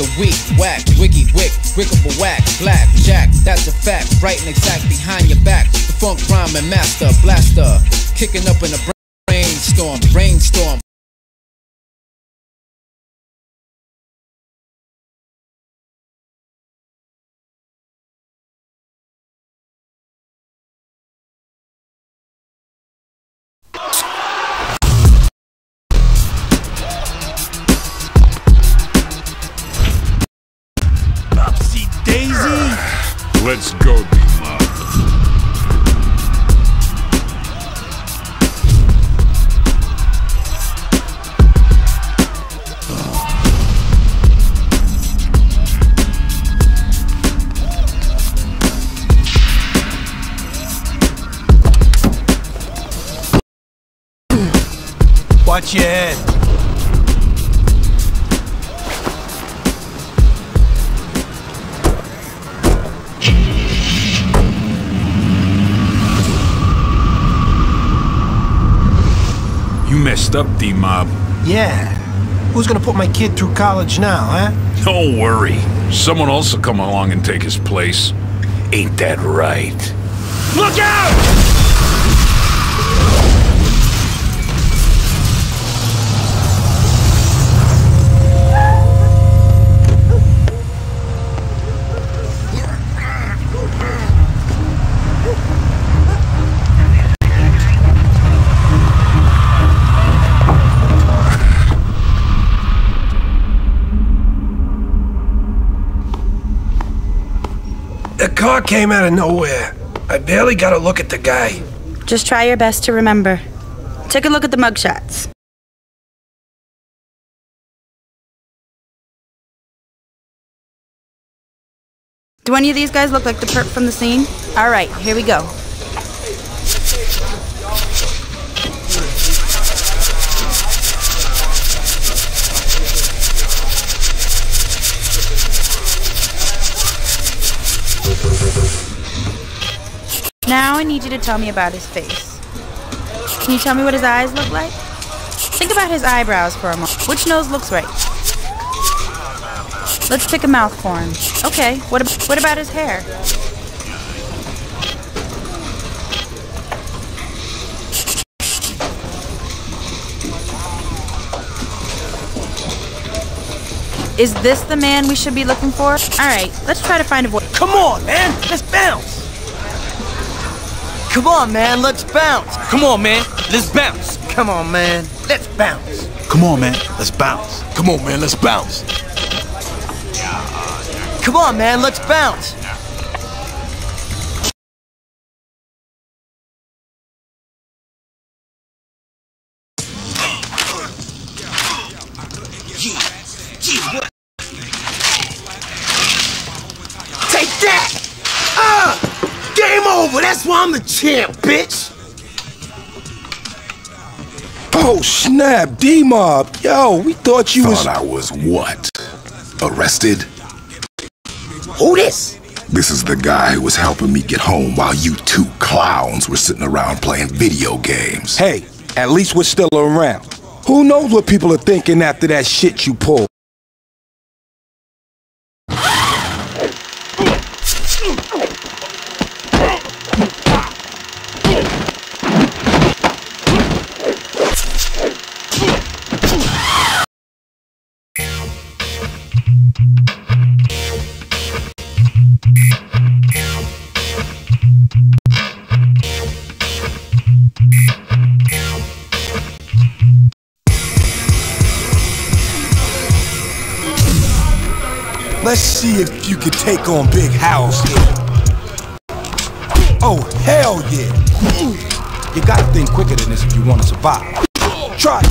the weak, whack, wiggy, wick, wickable whack, black, jack, that's a fact, right and exact behind your back. The funk rhyme and master, blaster, kicking up in a brainstorm, brainstorm. Let's go. Watch your head. Messed up, D-Mob. Yeah. Who's gonna put my kid through college now, huh? Don't worry. Someone else will come along and take his place. Ain't that right? Look out! Car came out of nowhere. I barely got a look at the guy. Just try your best to remember. Take a look at the mugshots. Do any of these guys look like the perp from the scene? All right, here we go. Now I need you to tell me about his face. Can you tell me what his eyes look like? Think about his eyebrows for a moment. Which nose looks right? Let's pick a mouth for him. Okay, what, ab- what about his hair? Is this the man we should be looking for? Alright, let's try to find a voice. Come on, man. Let's bounce. Come on, man. Let's bounce. Come on, man. Let's bounce. Come on, man. Let's bounce. Come on, man. Let's bounce. Come on, man. Let's bounce. Come on, man. Let's bounce. Game over! That's why I'm the champ, bitch! Oh snap, D-Mob. Yo, we thought you was. Thought I was what? Arrested? Who this? This is the guy who was helping me get home while you two clowns were sitting around playing video games. Hey, at least we're still around. Who knows what people are thinking after that shit you pulled? Let's see if you can take on Big House. Oh, hell yeah. You gotta think quicker than this if you wanna survive. Try it.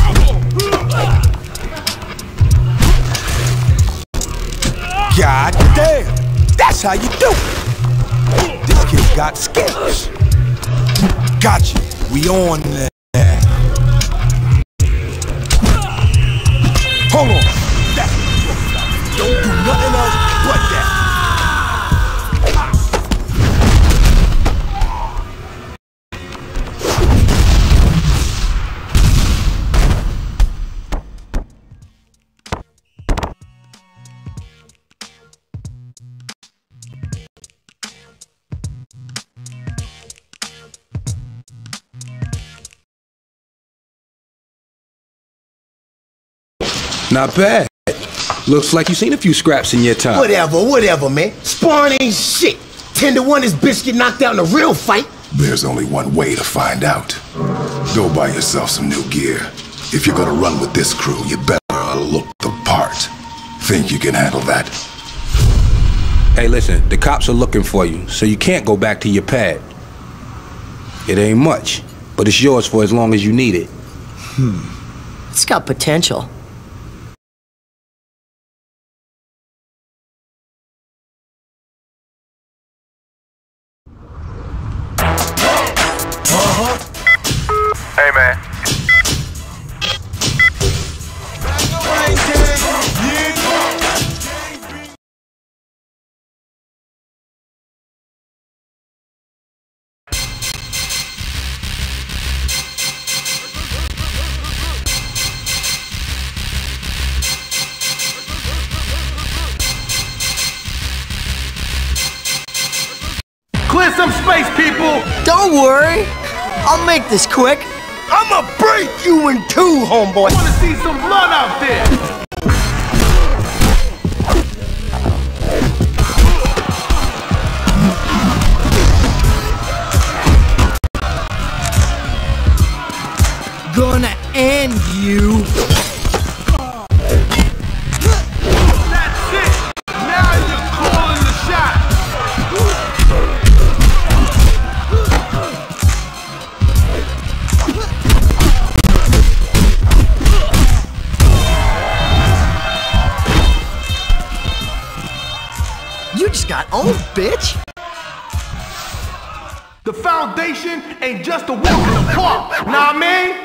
God damn. That's how you do it. This kid's got skills. Gotcha. We on there. Not bad. Looks like you've seen a few scraps in your time. Whatever, whatever, man. Spawn ain't shit. Ten to one, this bitch get knocked out in a real fight. There's only one way to find out. Go buy yourself some new gear. If you're gonna run with this crew, you better look the part. Think you can handle that? Hey, listen, the cops are looking for you, so you can't go back to your pad. It ain't much, but it's yours for as long as you need it. Hmm. It's got potential. Hey, man. Clear some space, people. Don't worry. I'll make this quick. I'ma break you in two, homeboy. I wanna see some blood out there. You just got owned, bitch. The foundation ain't just a walk in the park. Nah, I mean?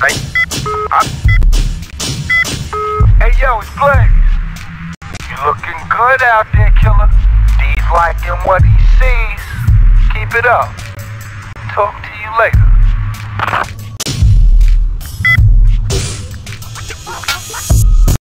Hey, uh, hey, yo, it's Blaze. Looking good out there, killer. D's liking what he sees. Keep it up. Talk to you later.